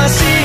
vacío.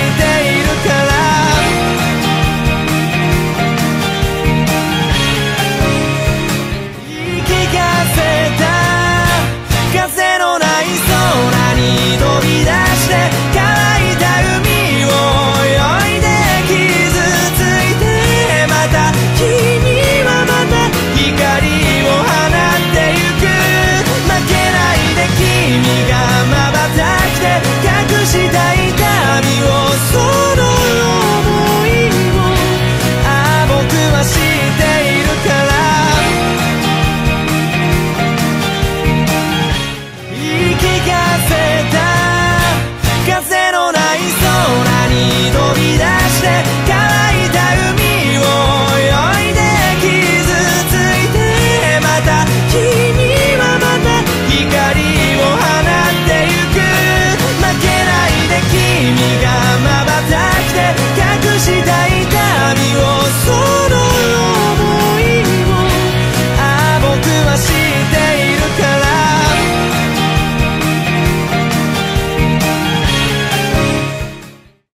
así.